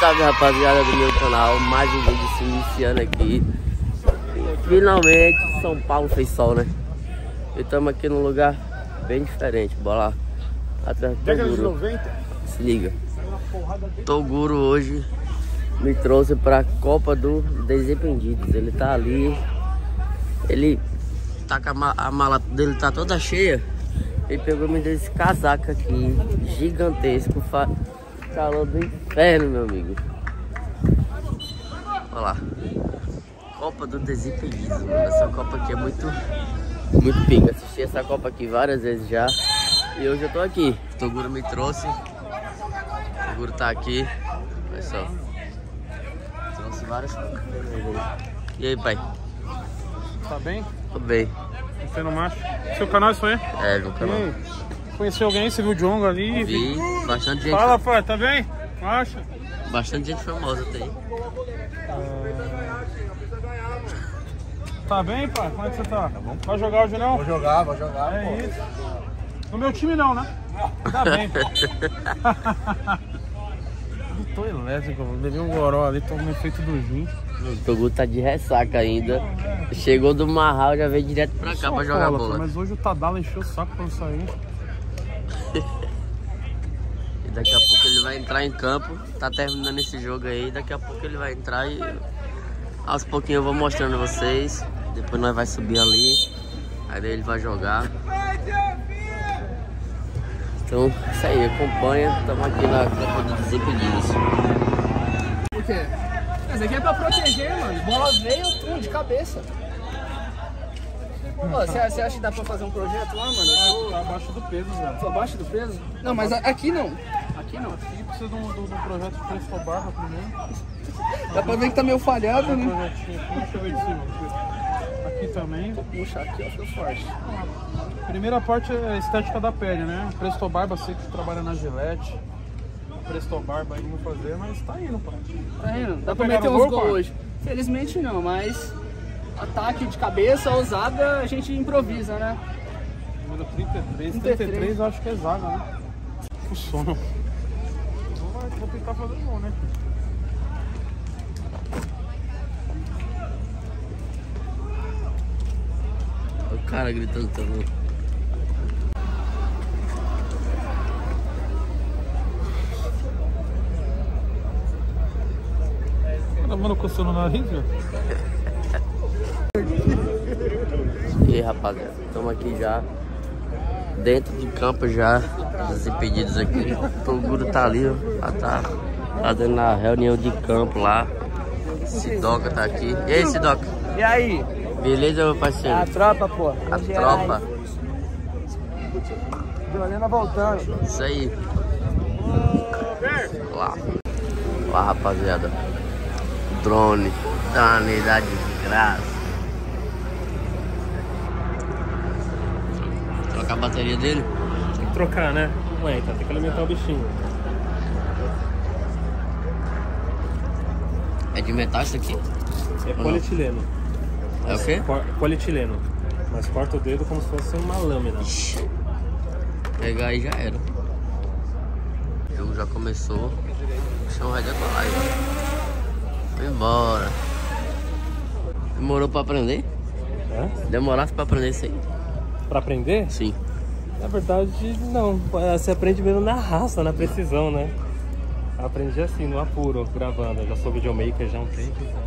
salve rapaziada do meu canal, mais um vídeo se iniciando aqui. Finalmente São Paulo fez sol, né? E estamos aqui num lugar bem diferente, bora lá. Atrás do Toguro. Se liga. Toguro hoje me trouxe pra Copa do Desimpedidos Ele tá ali. Ele tá com a, ma a mala dele tá toda cheia. Ele pegou e me deu esse casaco aqui Gigantesco Calor do inferno, meu amigo. Olha lá. Copa do Desimpedidos, mano. Essa Copa aqui é muito, muito pica. Assisti essa Copa aqui várias vezes já. E hoje eu tô aqui. O Toguro me trouxe. O Toguro tá aqui. Olha só. Trouxe várias E aí, pai? Tá bem? Tô bem. Você no macho? Seu canal isso aí? É, meu canal. Conheceu alguém? Você viu o Jongo ali? Vi, bastante gente. Fala, pai, tá bem? Acha? Bastante gente famosa tem. Ah, tá bem, pai? Como é que você tá? Tá bom. Vai jogar hoje não? Vou jogar, vou jogar. É pô. isso. No meu time não, né? Tá bem. Eu tô elétrico, mano. Bebi um goró ali, tô no efeito do gin. O Togu tá de ressaca ainda. Chegou do Marral, já veio direto pra cá pra jogar cola, bola. Mas hoje o Tadala encheu o saco pra não sair. E daqui a pouco ele vai entrar em campo. Tá terminando esse jogo aí. Daqui a pouco ele vai entrar e aos pouquinhos eu vou mostrando vocês. Depois nós vai subir ali. Aí ele vai jogar. Então, isso aí, acompanha. Estamos aqui na Copa dos Desimpedidos. Por quê? Mas aqui é pra proteger, mano. Bola veio, de cabeça. Pô, você acha que dá pra fazer um projeto lá, mano? Eu Tá abaixo do peso, velho. tô abaixo do peso? Não, mas a- aqui não. Aqui não. Aqui precisa de um, de um- projeto de preço barra primeiro. Dá pra ver que tá meio falhado, né? projetinho aqui, deixa eu ver de cima. Aqui também. Puxa, aqui eu sou forte. Primeira parte é a estética da pele, né? Presto Barba, sei que trabalha na Gillette. Presto Barba aí vamos fazer, mas tá indo, pai. Tá indo? Dá Tá pra meter uns gol, gols pai? hoje. Felizmente não, mas ataque de cabeça, ousada, a gente improvisa, né? Número 33. 33. 33 eu acho que é zaga, né? O sono. Vou, tentar fazer gol, né? O cara gritando também. Tá mano coçando o nariz, velho. E aí, rapaziada, estamos aqui já dentro de campo já, dos impedidos aqui. O Toguro tá ali, ó, tá fazendo a reunião de campo lá. Sidoca tá aqui. E aí, Sidoca? E aí? Beleza, meu parceiro? A tropa, pô. A tropa. Violena voltando. Isso aí. Lá. Lá, rapaziada. Drone. Tá uma unidade de graça. Trocar a bateria dele? Tem que trocar, né? Não é, então tem que alimentar o bichinho. É de metal isso aqui? É polietileno. É o quê? Polietileno. Mas corta o dedo como se fosse uma lâmina. Pegar aí já era. O jogo já começou. O chão vai decolar. Foi embora. Demorou pra aprender? É? Demorasse pra aprender isso aí? Pra aprender? Sim. Na verdade, não. Você aprende mesmo na raça, na precisão, né? Aprendi assim, no apuro, gravando. Eu já sou videomaker já há um tempo, então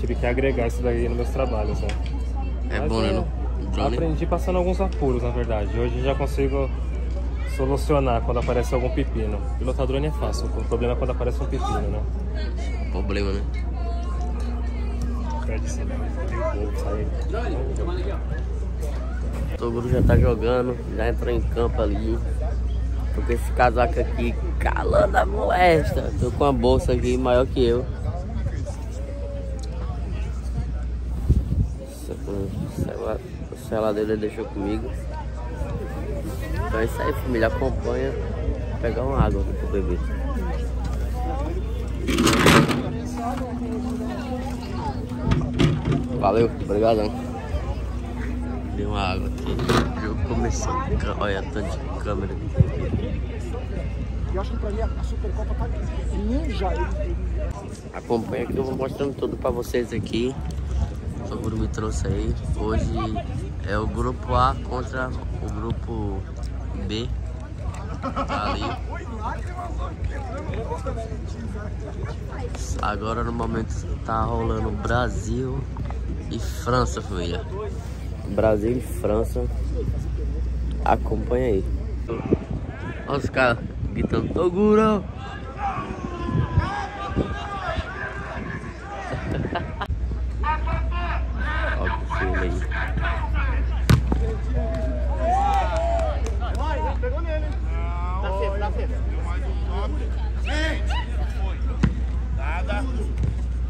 tive que agregar isso daí nos meus trabalhos, né? É Mas bom, né? No drone. Aprendi passando alguns apuros, na verdade. Hoje já consigo solucionar quando aparece algum pepino. Pilotar drone é fácil, o problema é quando aparece um pepino, né? Problema, né? Perde né? Tem um pouco, sai. O Toguro já tá jogando, já entrou em campo ali. Tô com esse casaco aqui calando a molesta. Tô com a bolsa aqui maior que eu. Dele ele deixou comigo. Então é isso aí, família. Acompanha. Vou pegar uma água aqui pro bebê. Valeu, obrigadão. Deu uma água aqui. O jogo começou. Olha, tanto de câmera aqui. Eu acho que pra mim a Supercopa tá ninja. Acompanha que eu vou mostrando tudo pra vocês aqui. O Toguro me trouxe aí. Hoje é o grupo A contra o grupo B. Tá ali. Agora no momento tá rolando Brasil e França, família. Brasil e França. Acompanha aí. Olha os caras gritando Toguro! Olha o filme aí.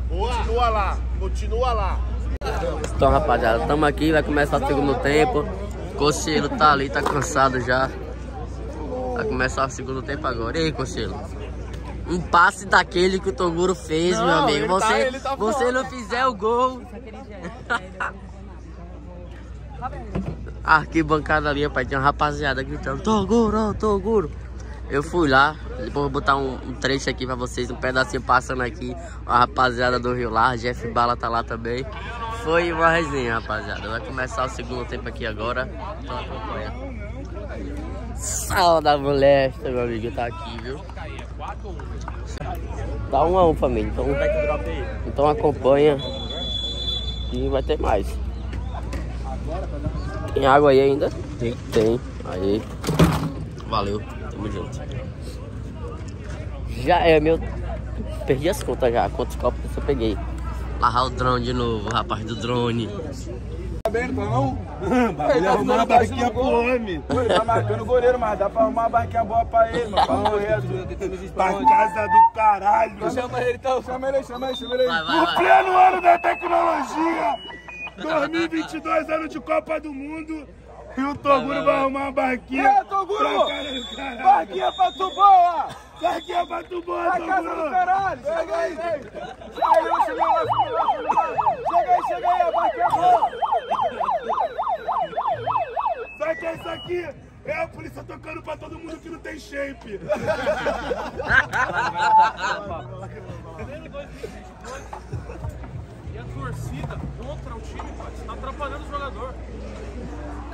Continua lá, continua lá. Então, rapaziada, estamos aqui, vai começar o segundo tempo. Cocheiro tá ali, tá cansado já. Vai começar o segundo tempo agora. E aí, Cocheiro? Um passe daquele que o Toguro fez, Não, meu amigo. Você, tá- tá você fora. não fizer o gol. Arquibancada ali, pai. Tinha uma rapaziada gritando: Toguro, Toguro. Eu fui lá, depois vou botar um, um trecho aqui pra vocês, um pedacinho passando aqui. A rapaziada do Rio Lar, Jeff Bala tá lá também. Foi uma resenha, rapaziada. Vai começar o segundo tempo aqui agora. Então acompanha. Sal da molesta, meu amigo, tá aqui, viu? Dá um a um, família. Então, então acompanha. E vai ter mais. Tem água aí ainda? Tem. Tem. Aí. Valeu. Tamo junto. Já é meu. Perdi as contas já. Quantos copos eu peguei? Larrar o drone de novo, rapaz do drone. Ele arrumando a barquinha pro homem. Ele tá marcando o goleiro, mas dá pra arrumar uma barquinha boa pra ele, mano. Papo reto. Pra casa do caralho. Chama ele então. Chama ele, chama ele, chama ele. Vai, vai, No vai. pleno ano da tecnologia. 2022, ano de Copa do Mundo. E o Toguro vai arrumar uma barquinha. É, Toguro! Barquinha pra tu boa! Barquinha pra tu boa, Toguro! caralho! Chega aí! Chega aí, chega aí, chega aí, chega aí, a barquinha é boa! Só que isso aqui é a polícia tocando pra todo mundo que não tem shape. E a torcida contra o time, pai. Você tá atrapalhando o jogador.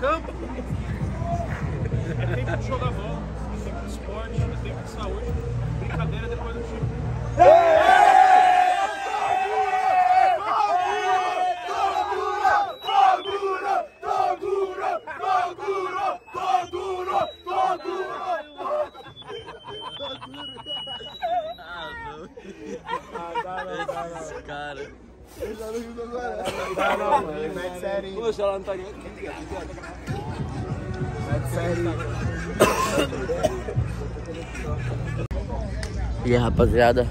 Campo. É tempo de jogar bola. Tempo de esporte. É tempo de saúde. Brincadeira depois do time. Cara. Poxa, ela não tá nem E aí, rapaziada,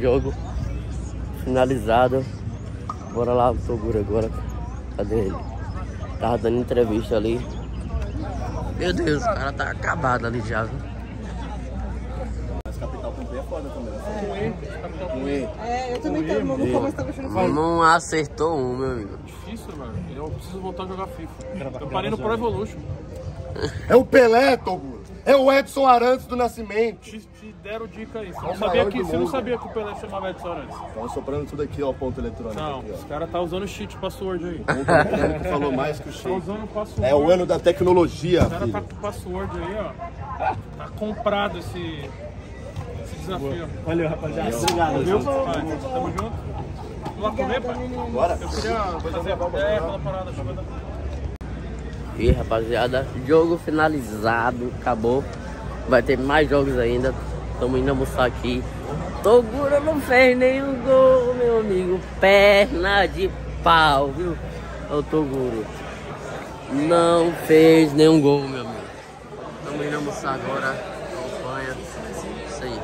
jogo finalizado. Bora lá o Toguro agora. Cadê ele? Tava dando entrevista ali. Meu Deus, o cara tá acabado ali já, viu? É, eu também tava no começo tava achando Não acertou um, meu amigo. Difícil, velho. Eu preciso voltar a jogar FIFA. Eu parei no Pro Evolution. É o Pelé, Toguro. É o Edson Arantes do Nascimento. Te, te deram dica aí. Você não, o sabia que, você não sabia que o Pelé chamava Edson Arantes? Estão soprando tudo aqui, ó, ponto eletrônico. Não, aqui, os caras tá usando cheat password aí. Ponto eletrônico falou mais que o Tá Sheik. usando password. É o ano da tecnologia, O cara tá filho. com password aí, ó. Tá comprado esse, esse desafio. Valeu, rapaziada. Obrigado. Viu, pai? Tamo junto. Vamos lá comer, pai? Bora. Eu queria fazer é, aquela parada. deixa eu ver. E aí, rapaziada, jogo finalizado, acabou. Vai ter mais jogos ainda. Estamos indo almoçar aqui. Toguro não fez nenhum gol, meu amigo. Perna de pau, viu? O Toguro. Não fez nenhum gol, meu amigo. Estamos indo almoçar agora. Acompanha. Isso aí.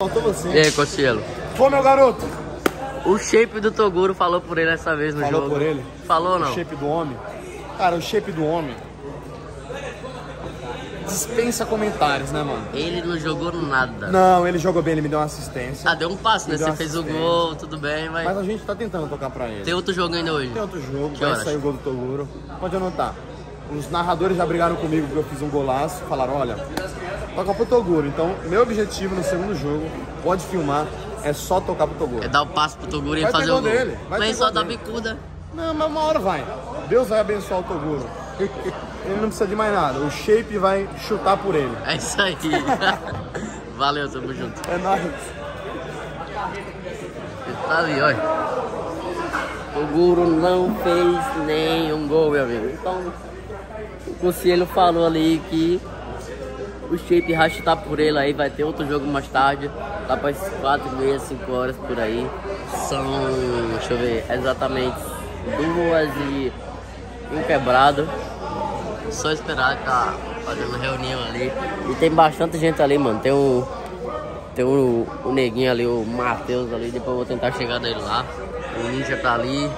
Faltou você. E aí, Cochelo? Pô, meu garoto. O shape do Toguro falou por ele essa vez no Falou jogo. por ele? Falou ou não? O shape do homem. Cara, o shape do homem. Dispensa comentários, né, mano? Ele não jogou nada. Não, ele jogou bem, ele me deu uma assistência. Ah, deu um passe, né? Você fez o gol, tudo bem, mas. Mas a gente tá tentando tocar pra ele. Tem outro jogo ainda hoje. Tem outro jogo, Que vai horas? sair o gol do Toguro. Pode anotar. Os narradores já brigaram comigo porque eu fiz um golaço. Falaram, olha, toca pro Toguro. Então, meu objetivo no segundo jogo, pode filmar, é só tocar pro Toguro. É dar o passo pro Toguro e Vai fazer ter o gol gol. dele, vai Mas só dá dele. bicuda. Não, mas uma hora vai. Deus vai abençoar o Toguro. Ele não precisa de mais nada. O shape vai chutar por ele. É isso aí. Valeu, tamo junto. É nóis. Ele tá ali, olha. O Guru não fez nenhum gol, meu amigo. Então, o conselho falou ali que o Shape vai chutar por ele aí, vai ter outro jogo mais tarde. Lá para as 4 e meia, 5 horas por aí. São, deixa eu ver, exatamente duas e um quebrado. Só esperar que tá fazendo reunião ali. E tem bastante gente ali, mano. Tem um. Tem o, o neguinho ali, o Matheus ali, depois eu vou tentar chegar nele lá. O Ninja tá ali,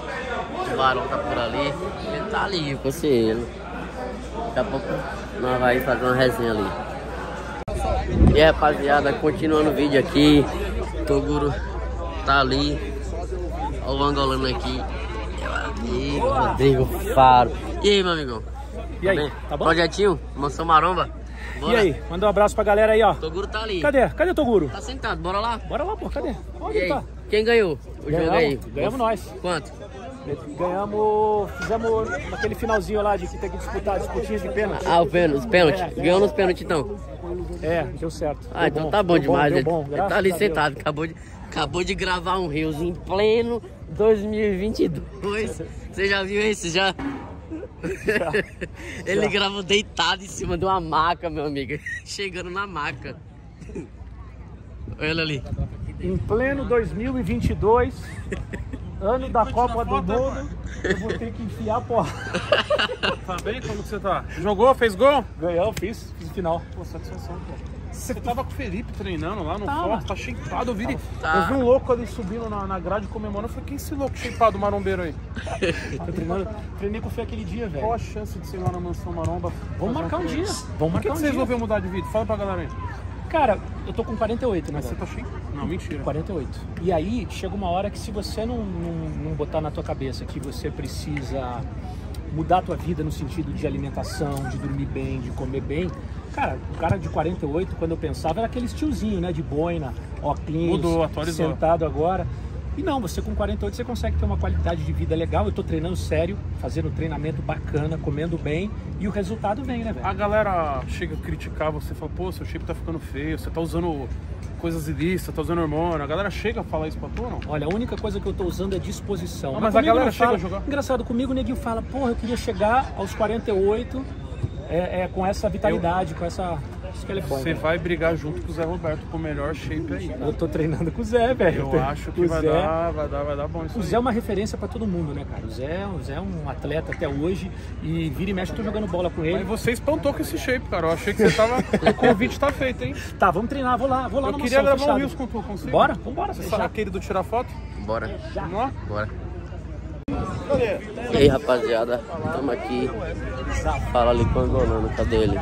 o Barão tá por ali. Ele tá ali, com ele. Daqui a pouco nós vai fazer uma resenha ali. E aí, rapaziada, continuando o vídeo aqui. Toguro tá ali. Olha o angolano aqui. Rodrigo Faro. E aí, meu amigo? E aí, bem? tá bom? Projetinho? Mansão Maromba? Bora. E aí, manda um abraço pra galera aí, ó. Toguro tá ali. Cadê? Cadê o Toguro? Tá sentado, bora lá. Bora lá, pô, cadê? Onde E ele aí, tá? quem ganhou o jogo aí? Ganhamos, ganhamos nós. Quanto? Ganhamos, fizemos naquele finalzinho lá de que tem que disputar, disputinhas de pênalti. Ah, o pênalti, os pênaltis. É. Ganhou nos pênaltis então. É, deu certo. Ah, Deu então bom, tá bom deu demais. Deu ele, bom, ele tá ali sentado, acabou de, acabou de gravar um Rios em pleno 2022. Você já viu esse? Já? ele gravou deitado em cima de uma maca, meu amigo. Chegando na maca. Olha ele ali. Em pleno 2022, ano da Copa do Mundo, eu vou ter que enfiar a porra. Tá bem? Como que você tá? Jogou? Fez gol? Ganhou, fiz, fiz o final. Pô, satisfação, pô. Você tava com o Felipe treinando lá no Tava. Forte, tá shapeado. Eu vi, Tá. eu vi um louco ali subindo na, na grade comemorando. Eu falei, quem é esse louco shapeado marombeiro aí? Treinando, treinei com o Fê aquele dia, velho. Qual a chance de ser lá na mansão maromba? Vamos marcar um dia. Vamos Por que, marcar que um você resolveu mudar de vídeo? Fala pra galera aí. Cara, eu tô com 48, né? Mas você tá cheio? Não, mentira. 48. E aí chega uma hora que se você não, não, não botar na tua cabeça que você precisa mudar a tua vida no sentido de alimentação, de dormir bem, de comer bem. Cara, o cara de 48, quando eu pensava, era aquele tiozinho, né? De boina, óculos, Mudou, atualizou. sentado agora. E não, você com 48 você consegue ter uma qualidade de vida legal. Eu tô treinando sério, fazendo treinamento bacana, comendo bem e o resultado vem, né, velho? A galera chega a criticar você, fala, pô, seu shape tá ficando feio, você tá usando coisas ilícitas, tá usando hormônio. A galera chega a falar isso pra tu não? Olha, a única coisa que eu tô usando é disposição. Ah, mas a comigo galera chega fala- a jogar. Engraçado, comigo o neguinho fala, porra, eu queria chegar aos 48 é, é, com essa vitalidade, com essa. É bom. Você velho. vai brigar junto com o Zé Roberto com o melhor shape aí. cara. Eu tô treinando com o Zé, velho. Eu acho que O vai Zé- dar, vai dar, vai dar bom isso O aí. Zé é uma referência pra todo mundo, né, cara? O Zé, o Zé é um atleta até hoje e vira e mexe, eu tô jogando bola com ele. Mas você espantou com esse shape, cara. Eu achei que você tava. o convite tá feito, hein? Tá, vamos treinar, vou lá, vou lá Eu na queria mansão, gravar um. Rios com tu, consigo? Bora? Vambora, Você sabe aquele do tirar foto? Bora, Vamos lá? bora. E aí, rapaziada, estamos aqui. Fala ali com o angolano, cadê ele?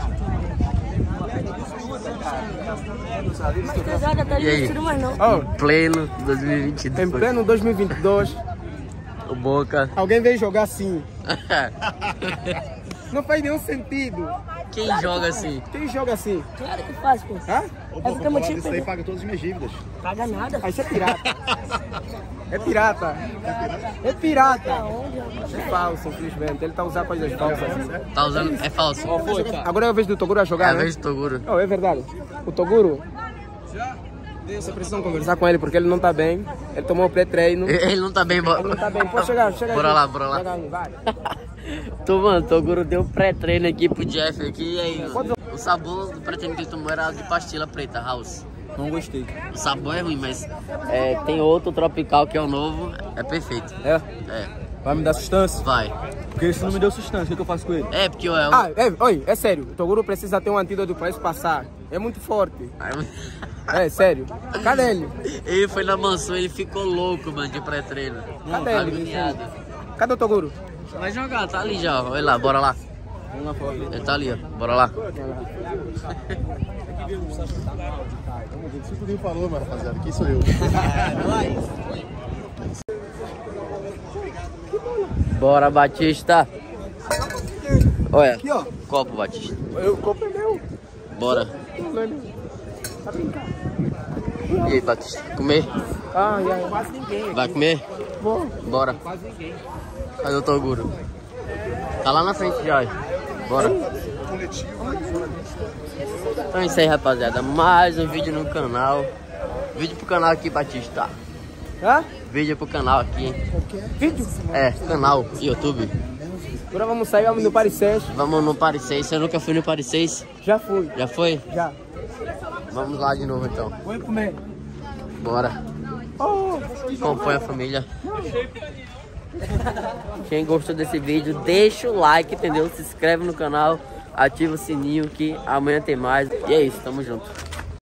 E aí? Em pleno 2022. Em pleno 2022, O Boca. alguém veio jogar assim. Não faz nenhum sentido. Quem joga assim? Quem joga assim? Claro que faz, pô. Hã? É porque meu time perdeu. paga todas as minhas dívidas. paga nada. Aí isso é pirata. É pirata. É pirata. É falso, infelizmente. Ele tá usando coisas falsas. Tá usando. É falso. Agora é a vez do Toguro a É jogar, a né? vez do Toguro. Não, é verdade. O Toguro. Você precisa conversar com ele porque ele não tá bem. Ele tomou o pré-treino. Ele Ele não tá bem, bo- não tá bem. Pode chegar, chega Bora aí. lá, bora lá. Chega aí, vai. Tô, mano, Toguro deu pré-treino aqui pro Jeff aqui e aí. O sabor do pré-treino que ele tomou era de pastilha preta, House. Não gostei. O sabor é ruim, mas é, tem outro tropical que é o novo, é perfeito. É? É, Vai me dar sustância? vai. Porque esse não me deu sustância, o que, que eu faço com ele? É, porque é um. Ah, é, oi, é sério. O Toguro precisa ter um antídoto pra isso passar. É muito forte. É, sério. Cadê ele? Ele foi na mansão, ele ficou louco, mano, de pré-treino. Cadê ele? Cadê o Toguro? Vai jogar, tá ali já. Olha lá, bora lá. Ele tá ali, ó. Bora lá. Cinco mil falou, mano, rapaziada. Quem sou eu? Bora, Batista. Olha, ó. copo, Batista. Eu comprei meu. Bora. E aí, Batista, comer? Ah, e aí? Quase ninguém. Vai comer? Vou. Bora. Cadê o Toguro? Tá lá na frente já. Bora. Então é isso aí, rapaziada. Mais um vídeo no canal. Vídeo pro canal aqui, Batista. Hã? Vídeo pro canal aqui. Vídeo? É, canal, YouTube. Agora vamos sair, vamos no Paris 6. Vamos no Paris 6. Você nunca foi no Paris 6? Já fui. Já foi? Já. Vamos lá de novo então. Vou comer. Bora. Acompanha a família. Quem gostou desse vídeo, deixa o like, entendeu? Se inscreve no canal, ativa o sininho que amanhã tem mais. E é isso, tamo junto.